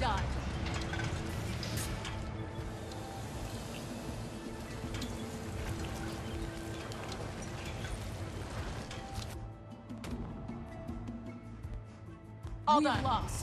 died. All done. lost.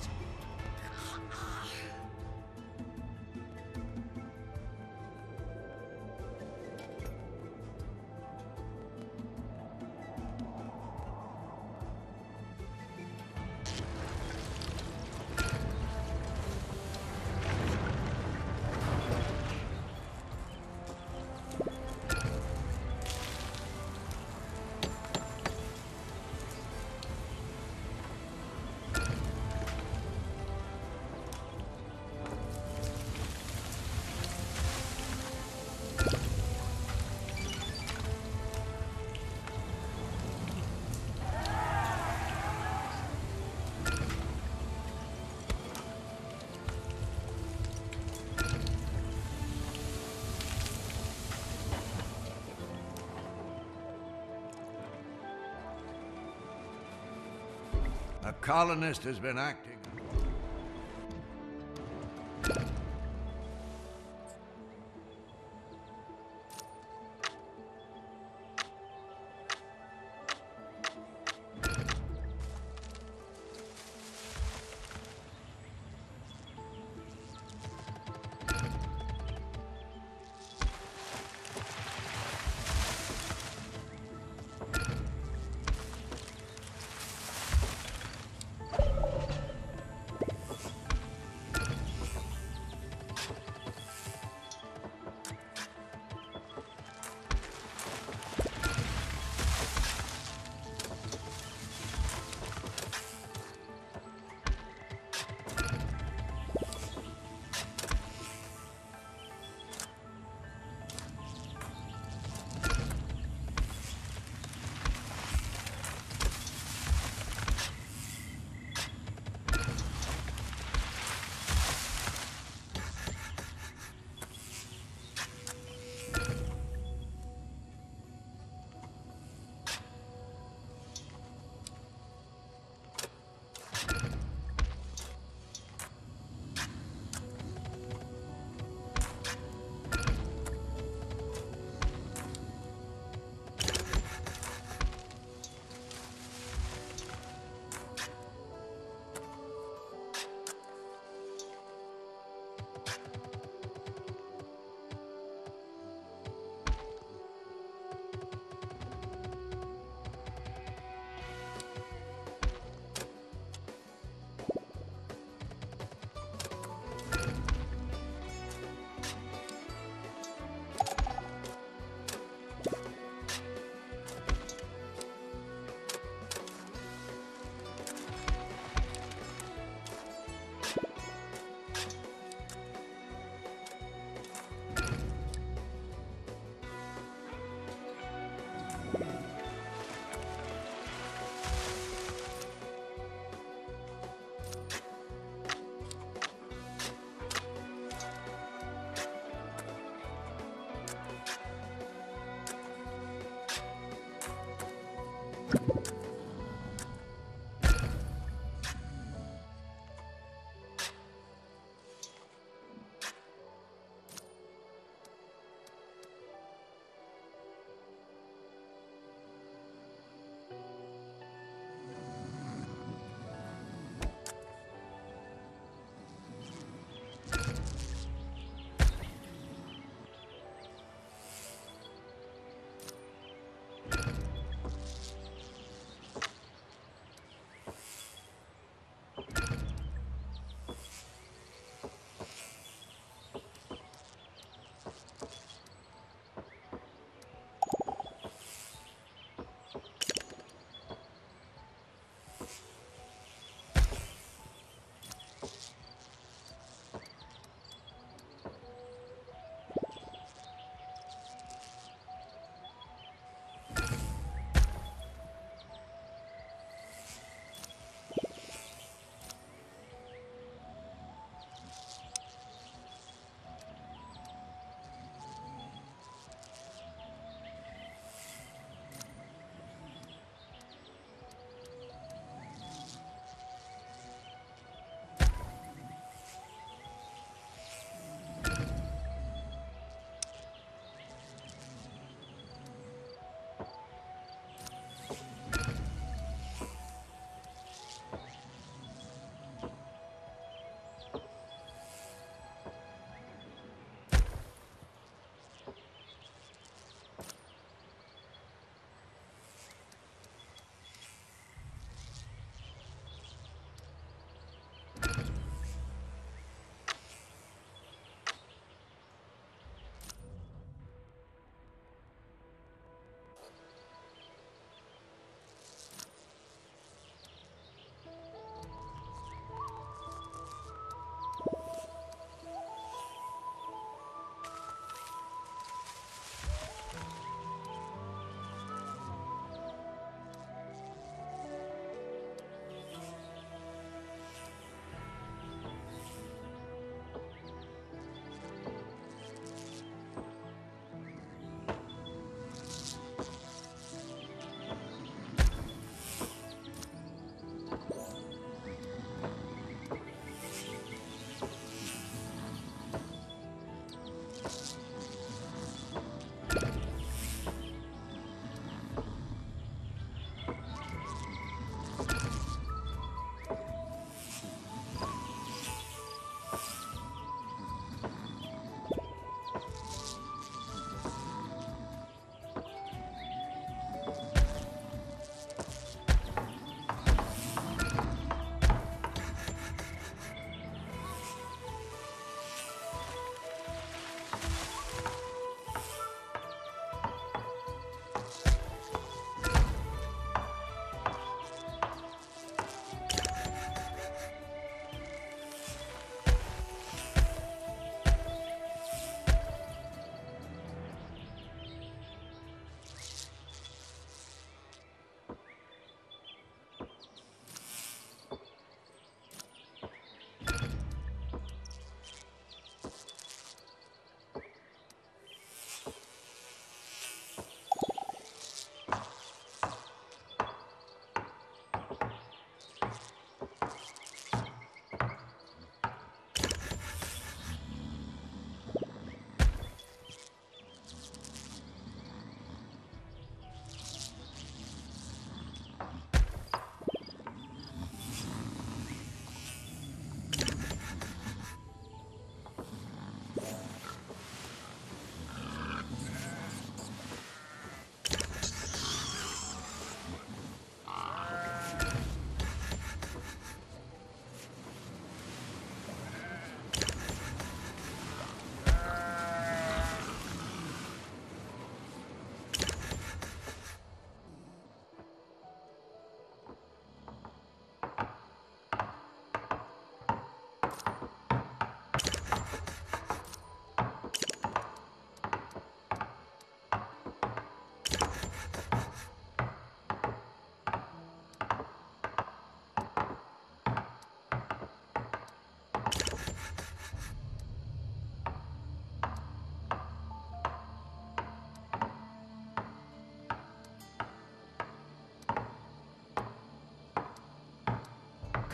Colonist has been acting.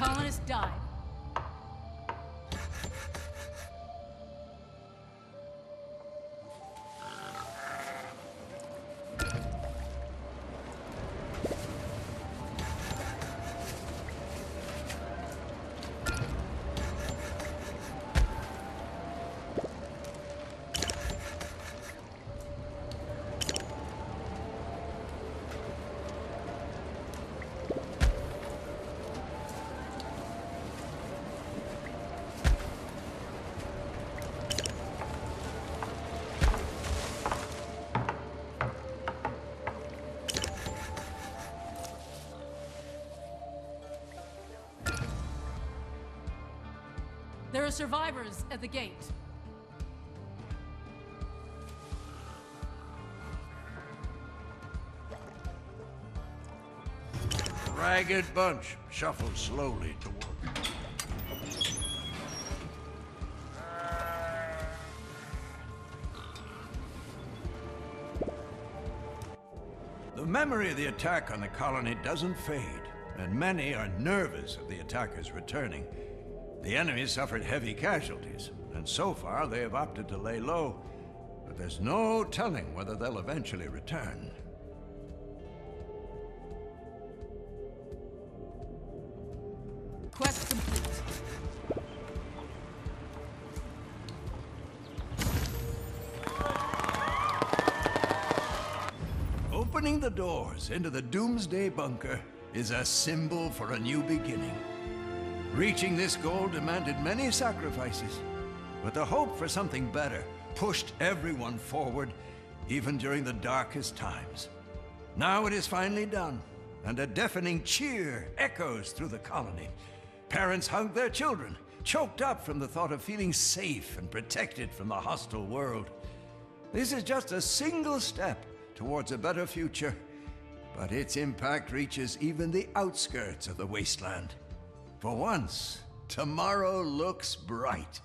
Colonist died. Are survivors at the gate. Ragged bunch shuffle slowly toward. The memory of the attack on the colony doesn't fade, and many are nervous of the attackers returning. The enemy suffered heavy casualties, and so far they have opted to lay low, but there's no telling whether they'll eventually return. Quest complete. Opening the doors into the Doomsday Bunker is a symbol for a new beginning. Reaching this goal demanded many sacrifices, but the hope for something better pushed everyone forward, even during the darkest times. Now it is finally done, and a deafening cheer echoes through the colony. Parents hug their children, choked up from the thought of feeling safe and protected from the hostile world. This is just a single step towards a better future, but its impact reaches even the outskirts of the wasteland. For once, tomorrow looks bright.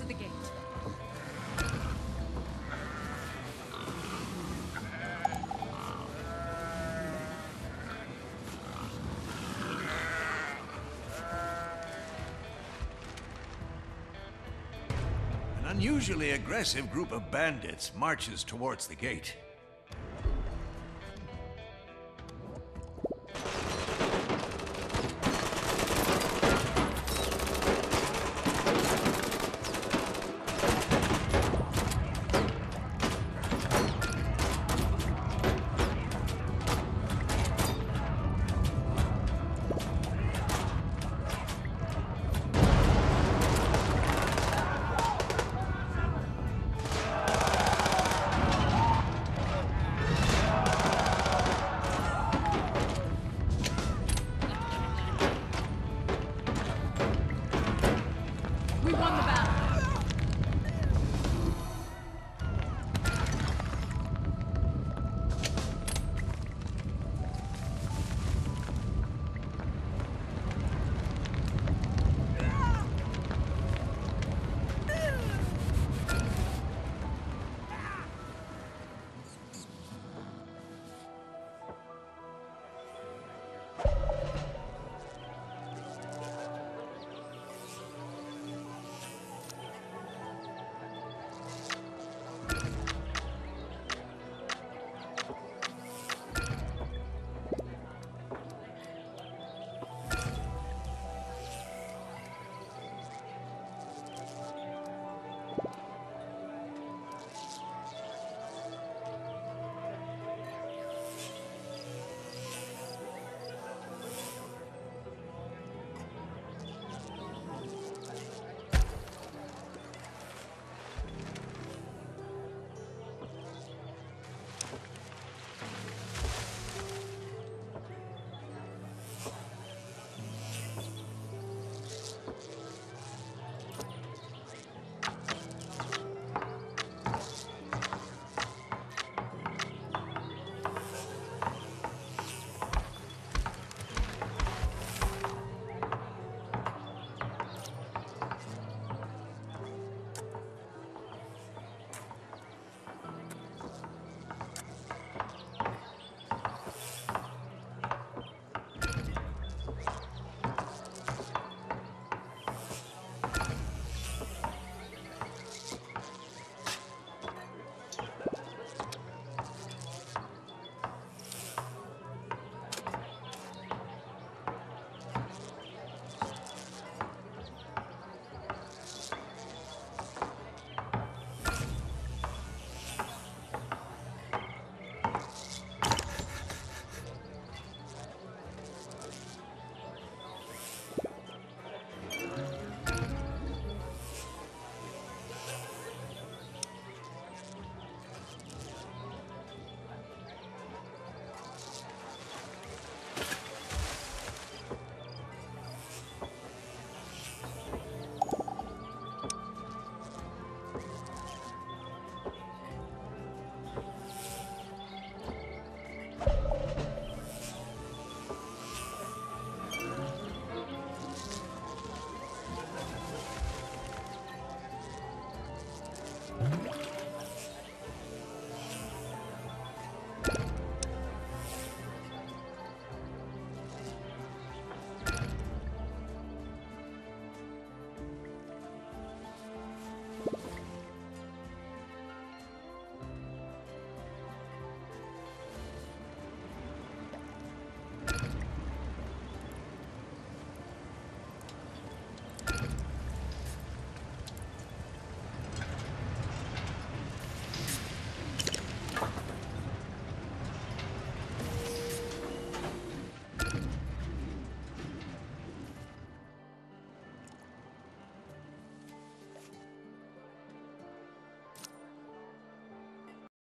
At the gate. An unusually aggressive group of bandits marches towards the gate.